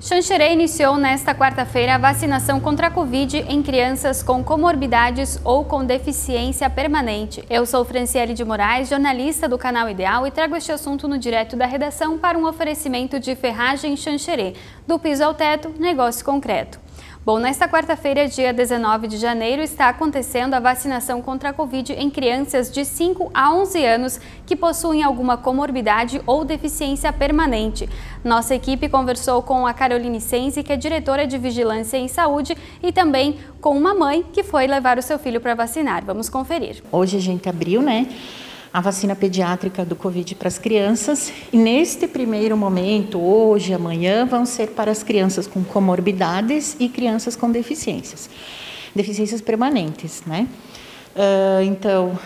Xanxerê iniciou nesta quarta-feira a vacinação contra a Covid em crianças com comorbidades ou com deficiência permanente. Eu sou Franciele de Moraes, jornalista do canal Ideal e trago este assunto no direto da redação para um oferecimento de ferragem Xanxerê, do piso ao teto, negócio concreto. Bom, nesta quarta-feira, dia 19 de janeiro, está acontecendo a vacinação contra a Covid em crianças de 5 a 11 anos que possuem alguma comorbidade ou deficiência permanente. Nossa equipe conversou com a Caroline Sense, que é diretora de Vigilância em Saúde, e também com uma mãe que foi levar o seu filho para vacinar. Vamos conferir. Hoje a gente abriu, né? A vacina pediátrica do Covid para as crianças. E neste primeiro momento, hoje, amanhã, vão ser para as crianças com comorbidades e crianças com deficiências, deficiências permanentes, né? Uh, então,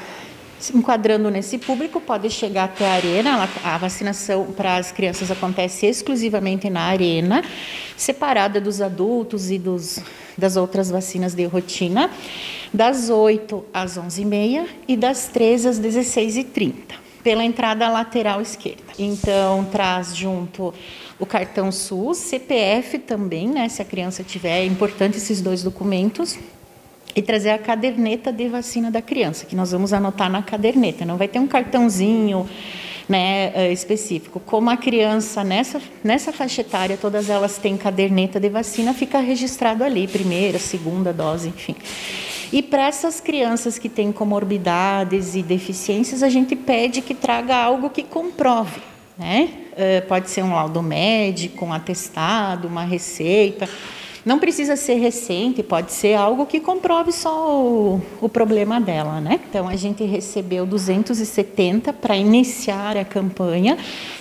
enquadrando nesse público, pode chegar até a arena. A vacinação para as crianças acontece exclusivamente na arena, separada dos adultos e dos, das outras vacinas de rotina, das 8 às 11h30 e das 13 às 16h30 pela entrada lateral esquerda. Então, traz junto o cartão SUS, CPF também, né? Se a criança tiver, é importante esses dois documentos e trazer a caderneta de vacina da criança, que nós vamos anotar na caderneta. Não vai ter um cartãozinho né, eh, específico. Como a criança nessa, nessa faixa etária, todas elas têm caderneta de vacina, fica registrado ali, primeira, segunda dose, enfim. E para essas crianças que têm comorbidades e deficiências, a gente pede que traga algo que comprove. Né? Uh, pode ser um laudo médico, um atestado, uma receita não precisa ser recente, pode ser algo que comprove só o, o problema dela, né? Então a gente recebeu 270 para iniciar a campanha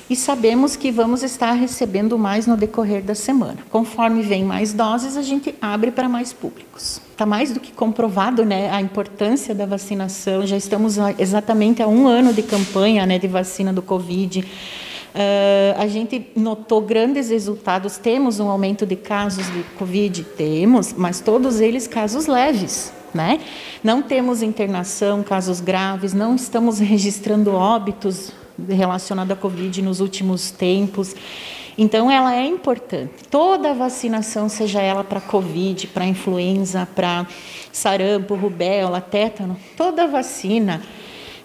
e sabemos que vamos estar recebendo mais no decorrer da semana. Conforme vem mais doses, a gente abre para mais públicos. Está mais do que comprovado né, a importância da vacinação. Já estamos exatamente há um ano de campanha né, de vacina do Covid. Uh, a gente notou grandes resultados. Temos um aumento de casos de Covid? Temos, mas todos eles casos leves. Né? Não temos internação, casos graves, não estamos registrando óbitos relacionados à Covid nos últimos tempos. Então, ela é importante. Toda vacinação, seja ela para Covid, para influenza, para sarampo, rubéola, tétano, toda vacina,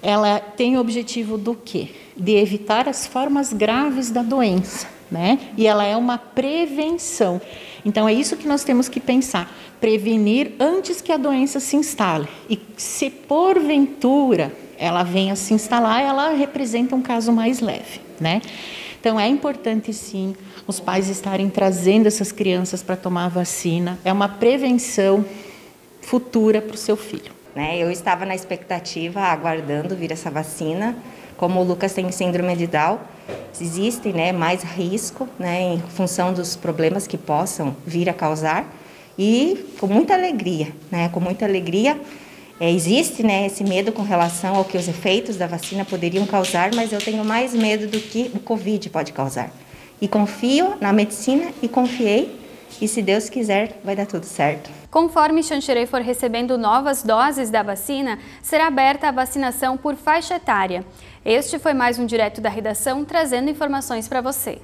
ela tem o objetivo do quê? De evitar as formas graves da doença, né? E ela é uma prevenção. Então é isso que nós temos que pensar, prevenir antes que a doença se instale. E se porventura ela venha se instalar, ela representa um caso mais leve, né? Então é importante sim os pais estarem trazendo essas crianças para tomar a vacina. É uma prevenção futura para o seu filho. Né? Eu estava na expectativa, aguardando vir essa vacina como o Lucas tem síndrome de Down, existe né, mais risco né, em função dos problemas que possam vir a causar. E com muita alegria, né, com muita alegria, é, existe né, esse medo com relação ao que os efeitos da vacina poderiam causar, mas eu tenho mais medo do que o Covid pode causar. E confio na medicina e confiei e se Deus quiser, vai dar tudo certo. Conforme Xanxerê for recebendo novas doses da vacina, será aberta a vacinação por faixa etária. Este foi mais um direto da redação trazendo informações para você.